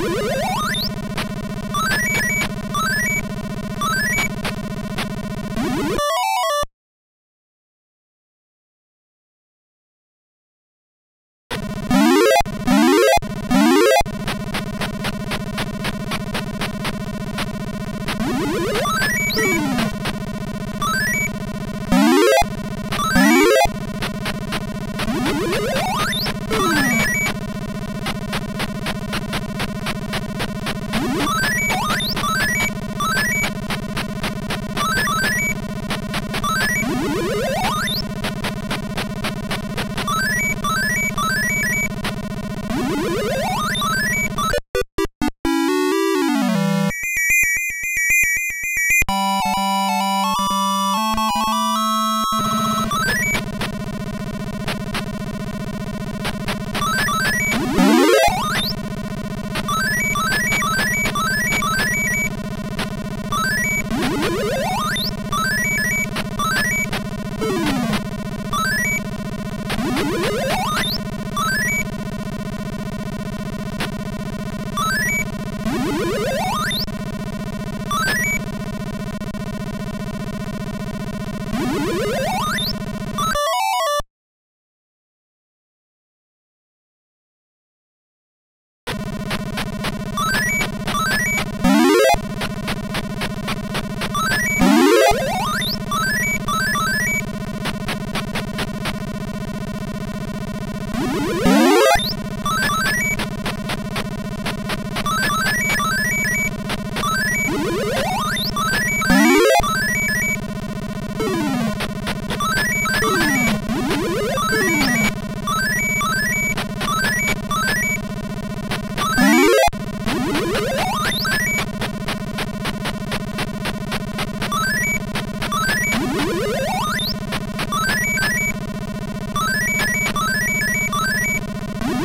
you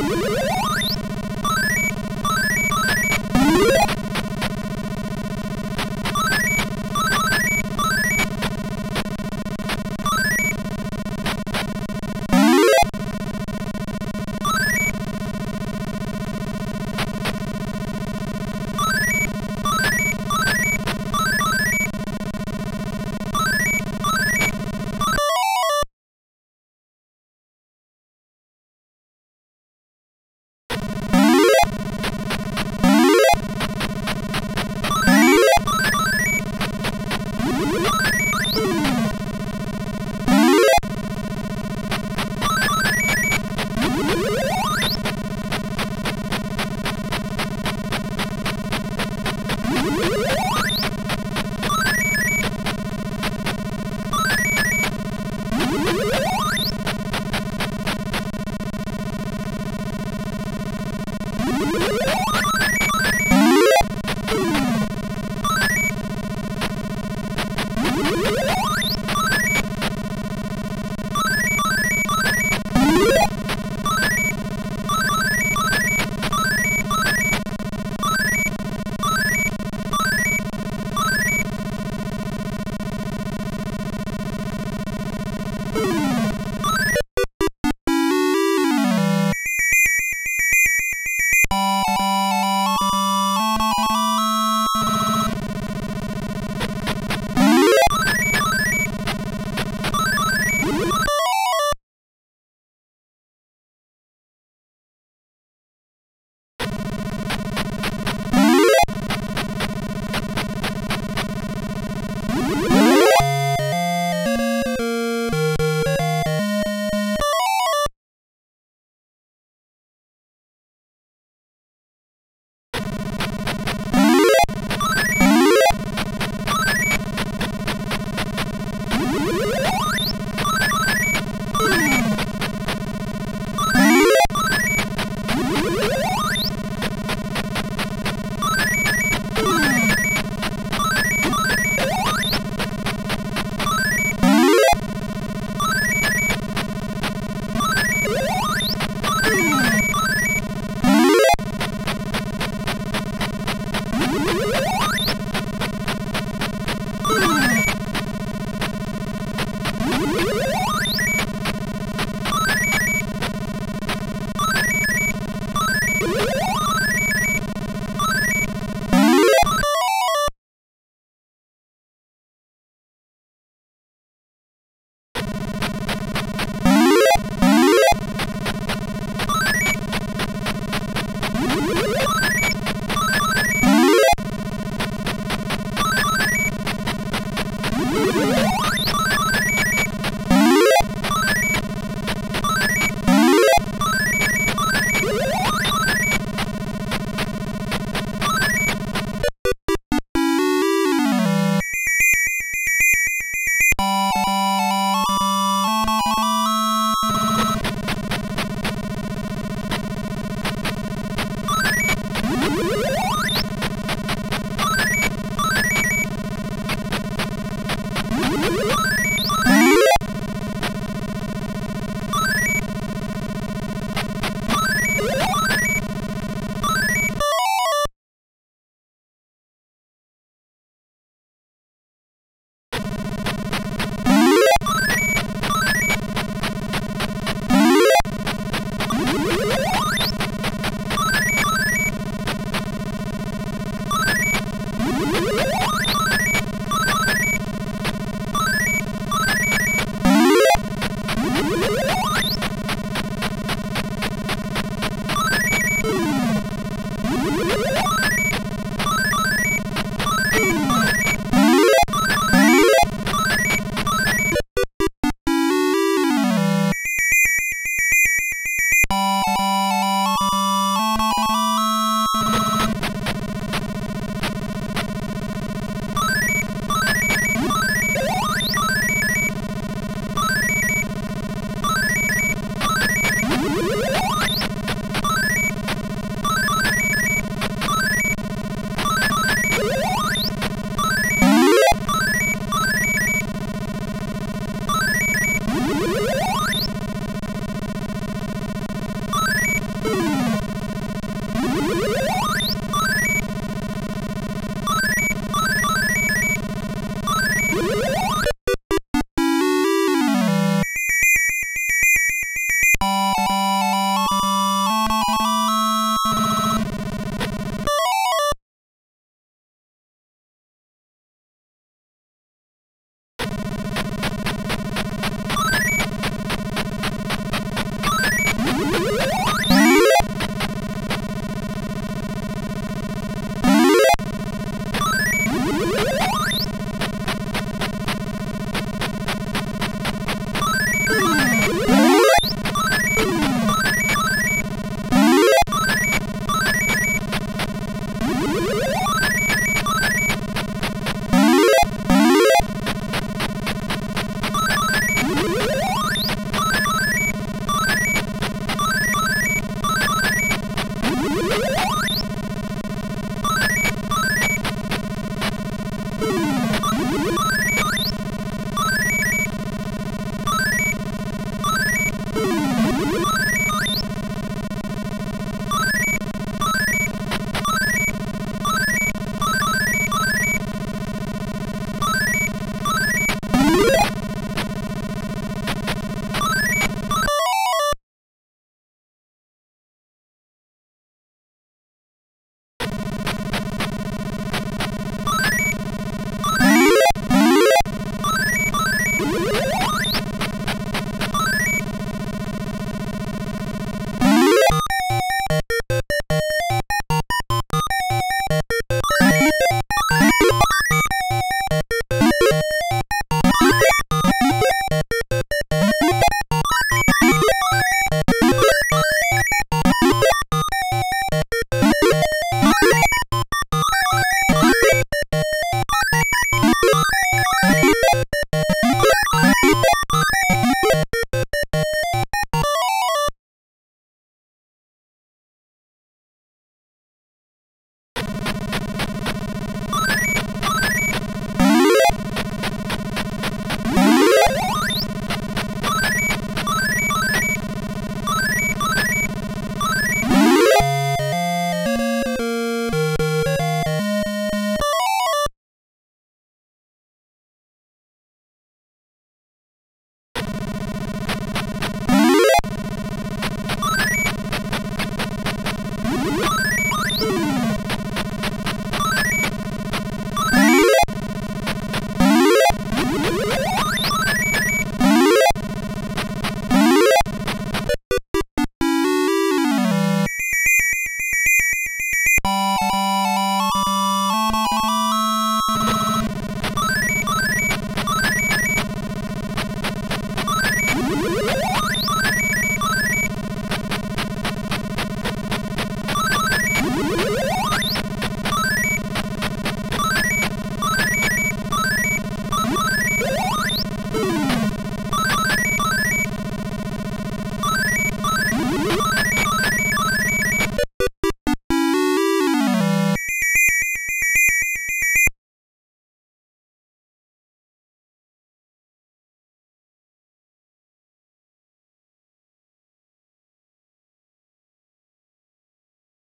Woo! Woohoo!